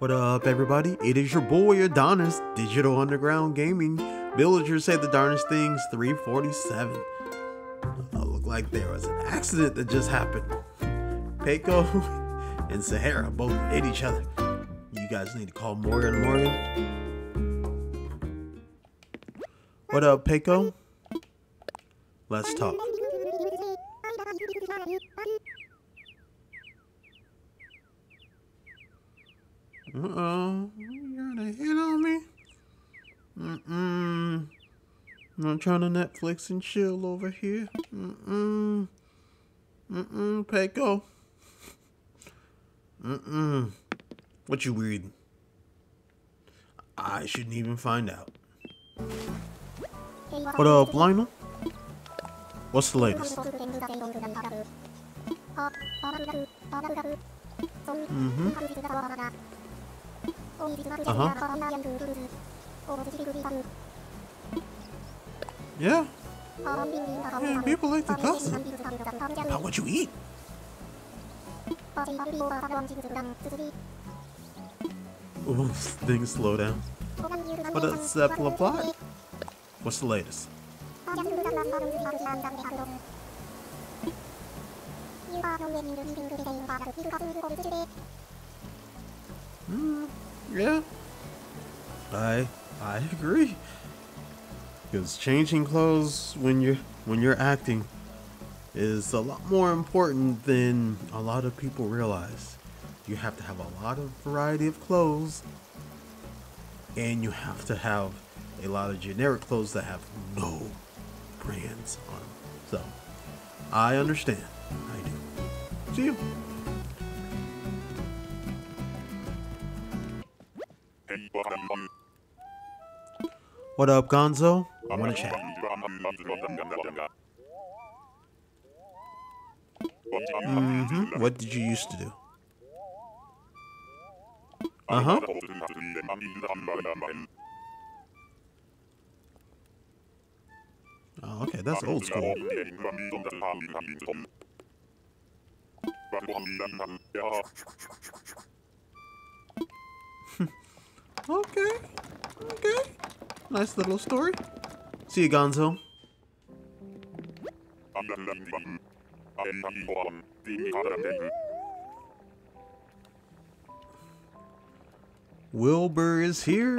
What up, everybody? It is your boy Adonis, Digital Underground Gaming. Villagers say the darnest things 347. Uh, look like there was an accident that just happened. Pekoe and Sahara both hit each other. You guys need to call Morgan Morgan. What up, Pekoe? Let's talk. Uh-oh, you got a hit on me? Mm-mm. I'm trying to Netflix and chill over here. Mm-mm. Mm-mm, Pekoe. Mm-mm. What you reading? I shouldn't even find out. What up, Lionel? What's the latest? Mm-hmm. Uh-huh. Yeah. Yeah, people like to gossip about what you eat. Ooh, things slow down. What up, Cephalopod? What's the latest? Mm, yeah. I I agree. Because changing clothes when you're when you're acting is a lot more important than a lot of people realize. You have to have a lot of variety of clothes and you have to have a lot of generic clothes that have no brands on them. So, I understand. I do. See you. What up, Gonzo? I want to chat. Mm-hmm. What did you used to do? Uh-huh. Oh, okay, that's old school. okay, okay. Nice little story. See you, Gonzo. Wilbur is here.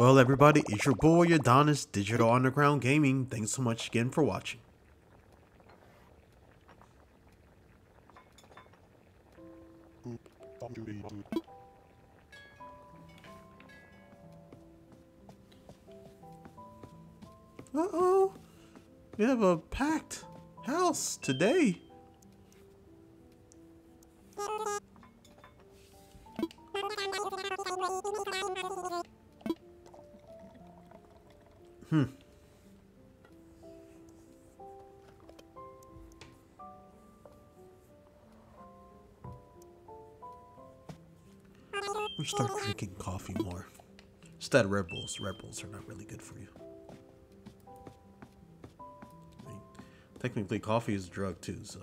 Well, everybody, it's your boy Adonis, Digital Underground Gaming. Thanks so much again for watching. Uh-oh. We have a packed house today. Hmm. We start drinking coffee more. Instead of Red Bulls. Red Bulls are not really good for you. I mean, technically, coffee is a drug too, so.